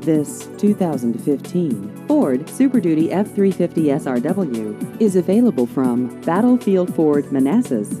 This 2015 Ford Super Duty F-350 SRW is available from Battlefield Ford Manassas.